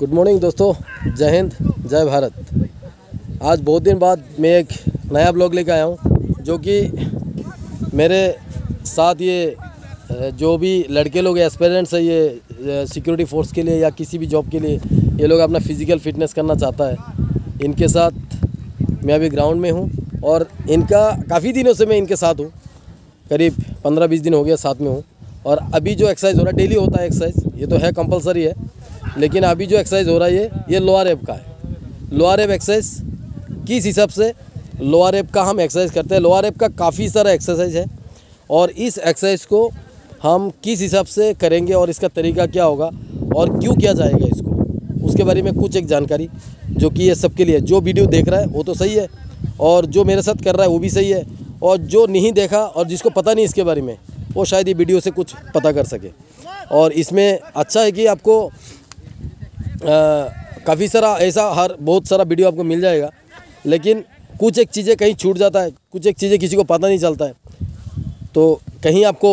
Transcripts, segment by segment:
Good morning दोस्तों। जय हिंद, जय भारत। आज बहुत दिन बाद मैं एक नया ब्लॉग लेकर आया हूँ, जो कि मेरे साथ ये जो भी लड़के लोग एस्पेरेंट्स है, ये सिक्योरिटी फोर्स के लिए या किसी भी जॉब के लिए, ये लोग अपना फ़िज़िकल फिटनेस करना चाहता है। इनके साथ मैं अभी ग्राउंड में हूँ और इनका, काफ़ी दिनों से मैं इनके साथ हूँ। करीब पंद्रह बीस दिन हो गया साथ में हूँ। और अभी जो एक्सरसाइज हो रहा है डेली होता है एक्सरसाइज ये तो है कंपलसरी है। लेकिन अभी जो एक्सरसाइज हो रहा है, ये लोअर एप का है। लोअर एप एक्सरसाइज किस हिसाब से? लोअर एप का हम एक्सरसाइज करते हैं। लोअर एप का काफ़ी सारा एक्सरसाइज है और इस एक्सरसाइज को हम किस हिसाब से करेंगे और इसका तरीका क्या होगा और क्यों किया जाएगा इसको, उसके बारे में कुछ एक जानकारी जो कि ये सबके लिए जो वीडियो देख रहा है, वो तो सही है और जो मेरे साथ कर रहा है, वो भी सही है और जो नहीं देखा और जिसको पता नहीं इसके बारे में, वो शायद ये वीडियो से कुछ पता कर सके। और इसमें अच्छा है कि आपको काफ़ी सारा ऐसा हर बहुत सारा वीडियो आपको मिल जाएगा। लेकिन कुछ एक चीज़ें कहीं छूट जाता है कुछ एक चीज़ें किसी को पता नहीं चलता है। तो कहीं आपको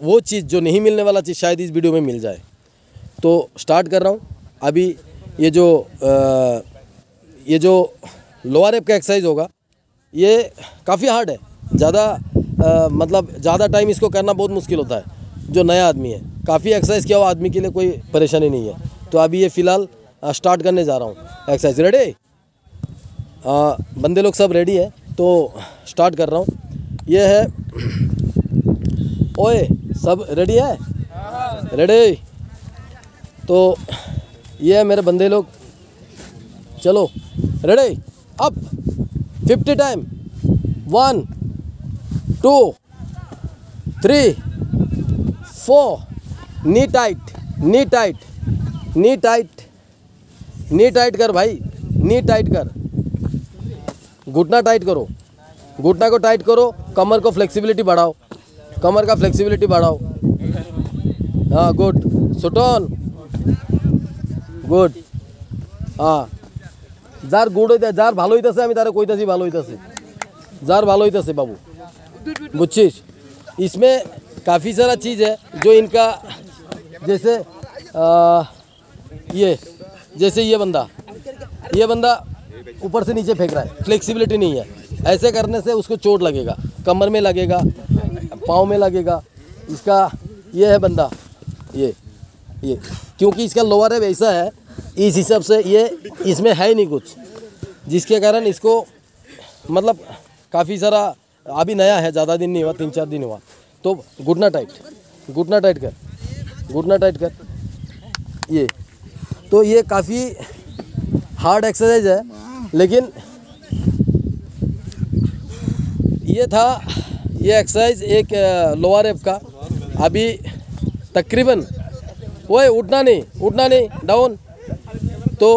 वो चीज़ जो नहीं मिलने वाला चीज़ शायद इस वीडियो में मिल जाए। तो स्टार्ट कर रहा हूँ। अभी ये जो अ, ये जो लोअर एप का एक्सरसाइज होगा ये काफ़ी हार्ड है। ज़्यादा मतलब ज़्यादा टाइम इसको करना बहुत मुश्किल होता है। जो नया आदमी है काफ़ी एक्सरसाइज किया हुआ आदमी के लिए कोई परेशानी नहीं है। तो अभी ये फ़िलहाल स्टार्ट करने जा रहा हूँ। एक्सरसाइज रेडी बंदे लोग सब रेडी है तो स्टार्ट कर रहा हूँ। ये है, ओए, सब रेडी है? रेडी तो ये है मेरे बंदे लोग। चलो ready up fifty time one two three four knee tight knee tight नी टाइट नी टाइट कर भाई नी टाइट कर घुटना टाइट करो घुटना को टाइट करो कमर को फ्लेक्सिबिलिटी बढ़ाओ कमर का फ्लेक्सिबिलिटी बढ़ाओ हाँ गुड सुटॉन গুড হ্যাঁ যার গুড হইতে যার ভালো হইতেছে আমি তারা কইতাছি ভালো হইতেছে যার ভালো হইতেছে बाबू बुझिस इसमें काफ़ी सारा चीज़ है जो इनका जैसे आ, ये, जैसे ये बंदा ये बंदा ऊपर से नीचे फेंक रहा है फ्लेक्सिबिलिटी नहीं है। ऐसे करने से उसको चोट लगेगा, कमर में लगेगा, पाँव में लगेगा। इसका ये है बंदा, ये ये। क्योंकि इसका लोअर है, वैसा है, इस हिसाब से ये, इसमें है ही नहीं कुछ। जिसके कारण इसको मतलब काफ़ी सारा, अभी नया है, ज़्यादा दिन नहीं हुआ, तीन चार दिन हुआ। तो घुटना टाइट घुटना टाइट कर घुटना टाइट कर। ये तो ये काफ़ी हार्ड एक्सरसाइज है। लेकिन ये था ये एक्सरसाइज एक लोअर एप का। अभी तकरीबन ओए उठना नहीं उठना नहीं डाउन तो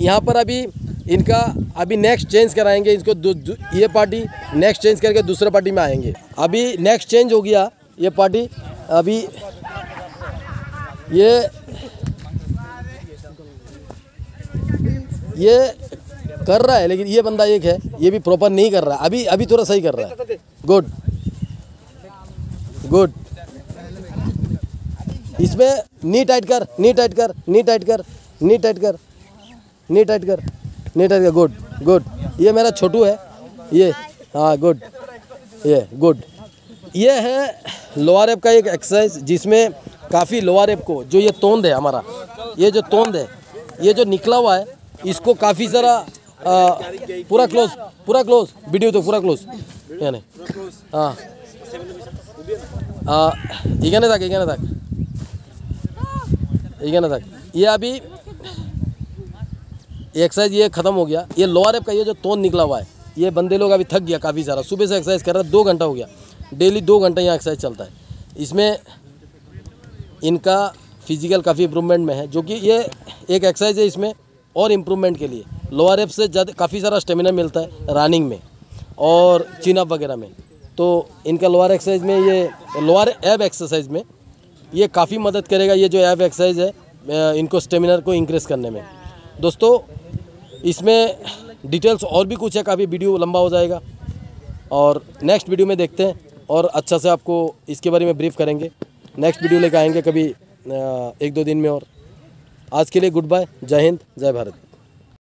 यहाँ पर अभी इनका अभी नेक्स्ट चेंज कराएँगे इसको दू, दू, ये पार्टी नेक्स्ट चेंज करके दूसरे पार्टी में आएँगे। अभी नेक्स्ट चेंज हो गया ये पार्टी अभी ये ये कर रहा है, लेकिन ये बंदा एक है, ये भी प्रॉपर नहीं कर रहा अभी अभी थोड़ा सही कर रहा है। गुड गुड इसमें नी टाइट कर नी टाइट कर नी टाइट कर नी टाइट कर नी टाइट कर नी टाइट कर. गुड गुड ये मेरा छोटू है। ये हाँ गुड ये गुड ये है लोअर एप का एक एक्सरसाइज जिसमें काफ़ी लोअर एप को, जो ये तोंद है हमारा, ये जो तोंद है, ये जो निकला हुआ है इसको काफ़ी सारा आ, पूरा क्लोज पूरा क्लोज वीडियो तो पूरा क्लोज यानी हाँ এখানে থাক এখানে থাক এখানে থাক ये अभी एक्सरसाइज ये ख़त्म हो गया ये लोअर एप का ये जो तोन निकला हुआ है ये बंदे लोग अभी थक गया काफ़ी सारा सुबह से एक्सरसाइज कर रहा है दो घंटा हो गया डेली दो घंटा यहाँ एक्सरसाइज चलता है इसमें इनका फिजिकल काफ़ी इम्प्रूवमेंट में है जो कि ये एक एक्सरसाइज है इसमें और इम्प्रूवमेंट के लिए। लोअर एप से ज़्यादा, काफ़ी सारा स्टेमिना मिलता है रनिंग में और चिनअप वगैरह में। तो इनका लोअर एक्सरसाइज में ये लोअर एब एक्सरसाइज में ये काफ़ी मदद करेगा, ये जो एब एक्सरसाइज है इनको स्टेमिना को इंक्रीज़ करने में। दोस्तों, इसमें डिटेल्स और भी कुछ है, काफ़ी वीडियो लंबा हो जाएगा। और नेक्स्ट वीडियो में देखते हैं और अच्छा से आपको इसके बारे में ब्रीफ करेंगे। नेक्स्ट वीडियो लेकर आएँगे कभी एक दो दिन में और। आज के लिए गुड बाय जय हिंद जय भारत।